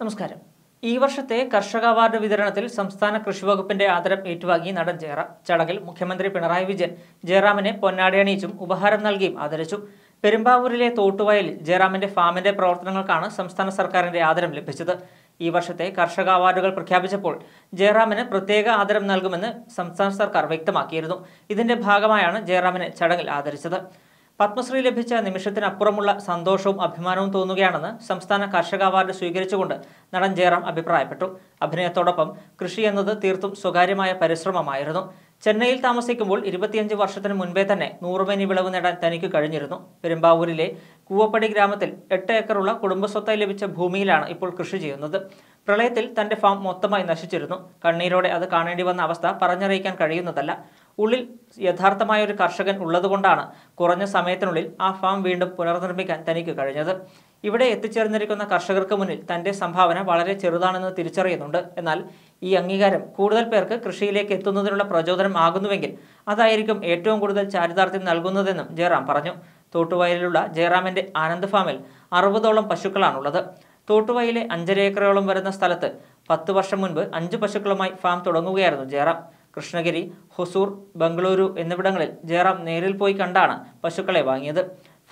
നമസ്കാരം. ഈ വർഷത്തെ കർഷക അവാർഡ് വിതരണത്തിൽ സംസ്ഥാന കൃഷി വകുപ്പിന്റെ ആദരം ഏറ്റുവാങ്ങി നടൻ ജയറാം. ചടങ്ങിൽ മുഖ്യമന്ത്രി പിണറായി വിജയൻ ജയറാമിനെ പൊന്നാടിയണിയിച്ചും ഉപഹാരം നൽകിയും ആദരിച്ചു. പെരുമ്പാവൂരിലെ തോട്ടുവയലിൽ ജയറാമിന്റെ ഫാമിന്റെ പ്രവർത്തനങ്ങൾക്കാണ് സംസ്ഥാന സർക്കാരിന്റെ ആദരം ലഭിച്ചത്. ഈ വർഷത്തെ കർഷക അവാർഡുകൾ പ്രഖ്യാപിച്ചപ്പോൾ ജയറാമിന് പ്രത്യേക ആദരം നൽകുമെന്ന് സംസ്ഥാന സർക്കാർ വ്യക്തമാക്കിയിരുന്നു. ഇതിന്റെ ഭാഗമായാണ് ജയറാമിനെ ചടങ്ങിൽ ആദരിച്ചത്. പത്മശ്രീ ലഭിച്ച നിമിഷത്തിനപ്പുറമുള്ള സന്തോഷവും അഭിമാനവും തോന്നുകയാണെന്ന് സംസ്ഥാന കർഷക അവാർഡ് സ്വീകരിച്ചുകൊണ്ട് നടൻ ജയറാം അഭിപ്രായപ്പെട്ടു. അഭിനയത്തോടൊപ്പം കൃഷി എന്നത് തീർത്തും സ്വകാര്യമായ പരിശ്രമമായിരുന്നു. ചെന്നൈയിൽ താമസിക്കുമ്പോൾ ഇരുപത്തിയഞ്ച് വർഷത്തിന് മുൻപേ തന്നെ നൂറുമേനി വിളവ് നേടാൻ തനിക്ക് കഴിഞ്ഞിരുന്നു. പെരുമ്പാവൂരിലെ കൂവപ്പടി ഗ്രാമത്തിൽ എട്ട് ഏക്കറുള്ള കുടുംബസ്വത്തായി ലഭിച്ച ഭൂമിയിലാണ് ഇപ്പോൾ കൃഷി ചെയ്യുന്നത്. പ്രളയത്തിൽ തന്റെ ഫാം മൊത്തമായി നശിച്ചിരുന്നു. കണ്ണീരോടെ അത് കാണേണ്ടി വന്ന അവസ്ഥ പറഞ്ഞറിയിക്കാൻ കഴിയുന്നതല്ല. ഉള്ളിൽ യഥാർത്ഥമായ ഒരു കർഷകൻ ഉള്ളതുകൊണ്ടാണ് കുറഞ്ഞ സമയത്തിനുള്ളിൽ ആ ഫാം വീണ്ടും പുനർനിർമ്മിക്കാൻ തനിക്ക് കഴിഞ്ഞത്. ഇവിടെ എത്തിച്ചേർന്നിരിക്കുന്ന കർഷകർക്ക് മുന്നിൽ തന്റെ സംഭാവന വളരെ ചെറുതാണെന്ന് തിരിച്ചറിയുന്നുണ്ട്. എന്നാൽ ഈ അംഗീകാരം കൂടുതൽ പേർക്ക് കൃഷിയിലേക്ക് എത്തുന്നതിനുള്ള പ്രചോദനം ആകുന്നുവെങ്കിൽ അതായിരിക്കും ഏറ്റവും കൂടുതൽ ചാരിതാർത്ഥ്യം നൽകുന്നതെന്നും ജയറാം പറഞ്ഞു. തോട്ടുവയലിലുള്ള ജയറാമിന്റെ ആനന്ദ് ഫാമിൽ അറുപതോളം പശുക്കളാണുള്ളത്. തോട്ടുവയലിലെ അഞ്ചര ഏക്കറോളം വരുന്ന സ്ഥലത്ത് പത്ത് വർഷം മുൻപ് അഞ്ച് പശുക്കളുമായി ഫാം തുടങ്ങുകയായിരുന്നു ജയറാം. കൃഷ്ണഗിരി ഹൊസൂർ ബംഗളൂരു എന്നിവിടങ്ങളിൽ ജയറാം നേരിൽ പോയി കണ്ടാണ് പശുക്കളെ വാങ്ങിയത്.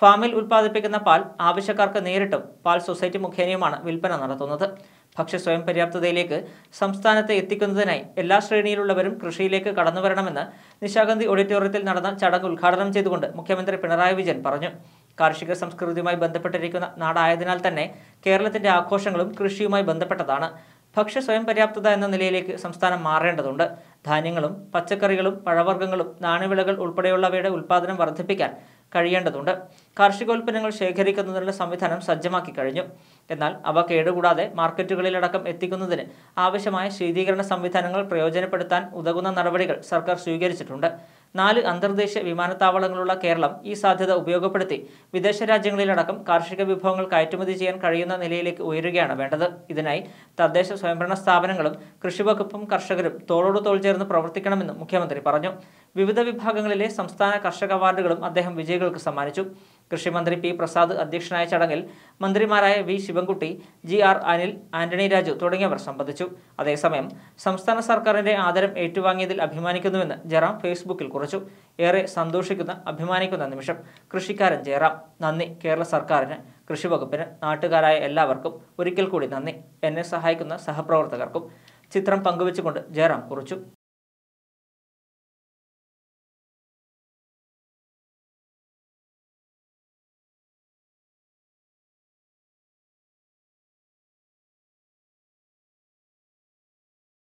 ഫാമിൽ ഉൽപ്പാദിപ്പിക്കുന്ന പാൽ ആവശ്യക്കാർക്ക് നേരിട്ടും പാൽ സൊസൈറ്റി മുഖേനയുമാണ് വിൽപ്പന നടത്തുന്നത്. ഭക്ഷ്യ സ്വയം പര്യാപ്തതയിലേക്ക് സംസ്ഥാനത്തെ എത്തിക്കുന്നതിനായി എല്ലാ ശ്രേണിയിലുള്ളവരും കൃഷിയിലേക്ക് കടന്നു വരണമെന്ന് നിശാഗന്ധി ഓഡിറ്റോറിയത്തിൽ നടന്ന ചടങ്ങ് ഉദ്ഘാടനം ചെയ്തുകൊണ്ട് മുഖ്യമന്ത്രി പിണറായി വിജയൻ പറഞ്ഞു. കാർഷിക സംസ്കൃതിയുമായി ബന്ധപ്പെട്ടിരിക്കുന്ന നാടായതിനാൽ തന്നെ കേരളത്തിന്റെ ആഘോഷങ്ങളും കൃഷിയുമായി ബന്ധപ്പെട്ടതാണ്. ഭക്ഷ്യ സ്വയം പര്യാപ്തത എന്ന നിലയിലേക്ക് സംസ്ഥാനം മാറേണ്ടതുണ്ട്. ധാന്യങ്ങളും പച്ചക്കറികളും പഴവർഗങ്ങളും നാണ്യവിളകൾ ഉൾപ്പെടെയുള്ളവയുടെ ഉൽപ്പാദനം വർദ്ധിപ്പിക്കാൻ കഴിയേണ്ടതുണ്ട്. കാർഷികോൽപ്പന്നങ്ങൾ ശേഖരിക്കുന്നതിനുള്ള സംവിധാനം സജ്ജമാക്കി കഴിഞ്ഞു. എന്നാൽ അവ കേടുകൂടാതെ മാർക്കറ്റുകളിലടക്കം എത്തിക്കുന്നതിന് ആവശ്യമായ ശീതീകരണ സംവിധാനങ്ങൾ പ്രയോജനപ്പെടുത്താൻ ഉതകുന്ന നടപടികൾ സർക്കാർ സ്വീകരിച്ചിട്ടുണ്ട്. നാല് അന്തർദേശീയ വിമാനത്താവളങ്ങളുള്ള കേരളം ഈ സാധ്യത ഉപയോഗപ്പെടുത്തി വിദേശ രാജ്യങ്ങളിലടക്കം കാർഷിക വിഭവങ്ങൾ കയറ്റുമതി ചെയ്യാൻ കഴിയുന്ന നിലയിലേക്ക് ഉയരുകയാണ് വേണ്ടത്. ഇതിനായി തദ്ദേശ സ്വയംഭരണ സ്ഥാപനങ്ങളും കൃഷിവകുപ്പും കർഷകരും തോളോട് തോൾ ചേർന്ന് പ്രവർത്തിക്കണമെന്നും മുഖ്യമന്ത്രി പറഞ്ഞു. വിവിധ വിഭാഗങ്ങളിലെ സംസ്ഥാന കർഷക അവാർഡുകളും അദ്ദേഹം വിജയികൾക്ക് സമ്മാനിച്ചു. കൃഷിമന്ത്രി പി പ്രസാദ് അധ്യക്ഷനായ ചടങ്ങിൽ മന്ത്രിമാരായ V Sivankutty G R Anil Antony Raju തുടങ്ങിയവർ സംബന്ധിച്ചു. അതേസമയം സംസ്ഥാന സർക്കാരിന്റെ ആദരം ഏറ്റുവാങ്ങിയതിൽ അഭിമാനിക്കുന്നുവെന്ന് ജയറാം ഫേസ്ബുക്കിൽ കുറിച്ചു. ഏറെ സന്തോഷിക്കുന്ന അഭിമാനിക്കുന്ന നിമിഷം കൃഷിക്കാരൻ ജയറാം. നന്ദി കേരള സർക്കാരിന് കൃഷിവകുപ്പിന് നാട്ടുകാരായ എല്ലാവർക്കും ഒരിക്കൽ കൂടി നന്ദി. എന്നെ സഹായിക്കുന്ന സഹപ്രവർത്തകർക്കും ചിത്രം പങ്കുവച്ചുകൊണ്ട് ജയറാം കുറിച്ചു.